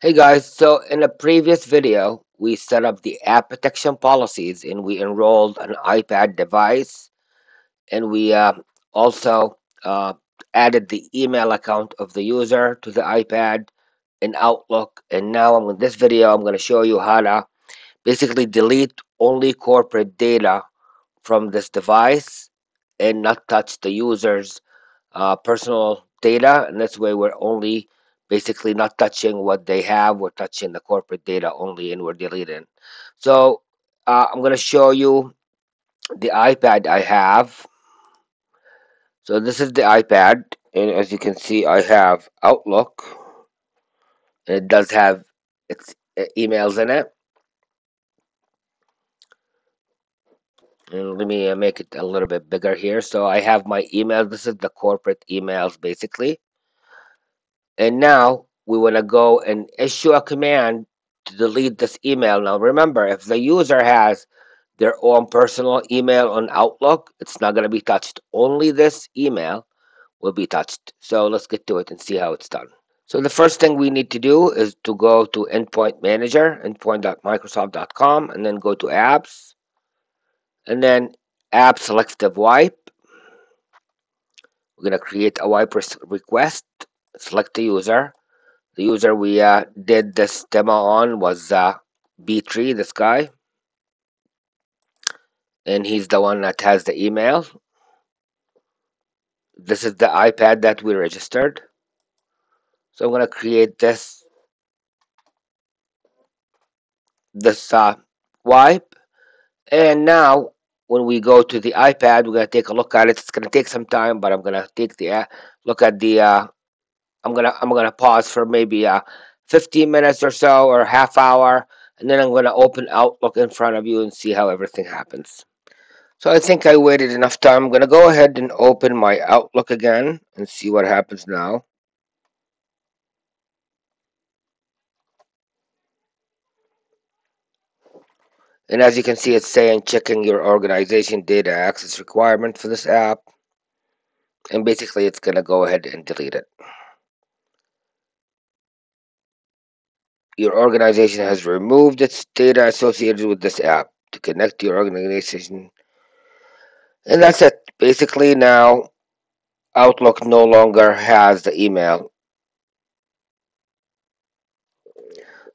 Hey guys, so in a previous video, we set up the app protection policies and we enrolled an iPad device and we uh, also uh, added the email account of the user to the iPad in Outlook. And now I'm in this video, I'm going to show you how to basically delete only corporate data from this device and not touch the user's uh, personal data. And this way we're only basically not touching what they have. We're touching the corporate data only and we're deleting. So uh, I'm going to show you the iPad I have. So this is the iPad. And as you can see, I have Outlook. And it does have its uh, emails in it. And let me uh, make it a little bit bigger here. So I have my email. This is the corporate emails basically. And now we want to go and issue a command to delete this email. Now remember, if the user has their own personal email on Outlook, it's not going to be touched. Only this email will be touched. So let's get to it and see how it's done. So the first thing we need to do is to go to Endpoint Manager, endpoint.microsoft.com, and then go to Apps, and then App Selective Wipe. We're going to create a wipe request select the user. The user we uh, did this demo on was uh, B3, this guy. And he's the one that has the email. This is the iPad that we registered. So I'm going to create this this uh, wipe. And now when we go to the iPad, we're going to take a look at it. It's going to take some time, but I'm going to take the uh, look at the uh, I'm gonna I'm gonna pause for maybe uh 15 minutes or so or half hour and then I'm gonna open Outlook in front of you and see how everything happens. So I think I waited enough time. I'm gonna go ahead and open my Outlook again and see what happens now. And as you can see, it's saying checking your organization data access requirement for this app. And basically, it's going to go ahead and delete it. Your organization has removed its data associated with this app to connect to your organization. And that's it. Basically, now Outlook no longer has the email.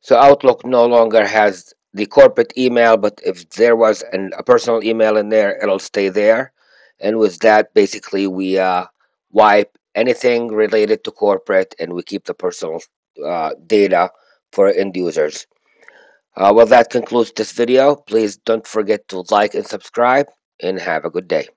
So Outlook no longer has the corporate email, but if there was an, a personal email in there, it'll stay there. And with that, basically, we uh, wipe anything related to corporate and we keep the personal uh, data for end users. Uh, well, that concludes this video. Please don't forget to like and subscribe and have a good day.